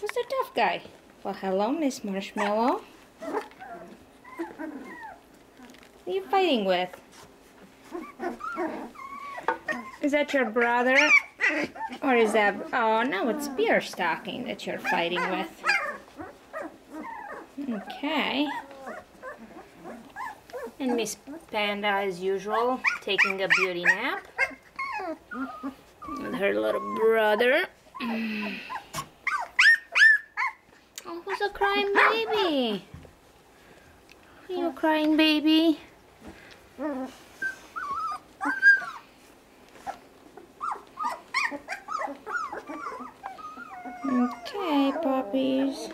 Who's the tough guy? Well, hello, Miss Marshmallow. Are you fighting with? Is that your brother? Or is that... Oh, no, it's Beer Stocking that you're fighting with. Okay. And Miss Panda, as usual, taking a beauty nap. With her little brother. Crying baby? You crying baby? Okay, puppies.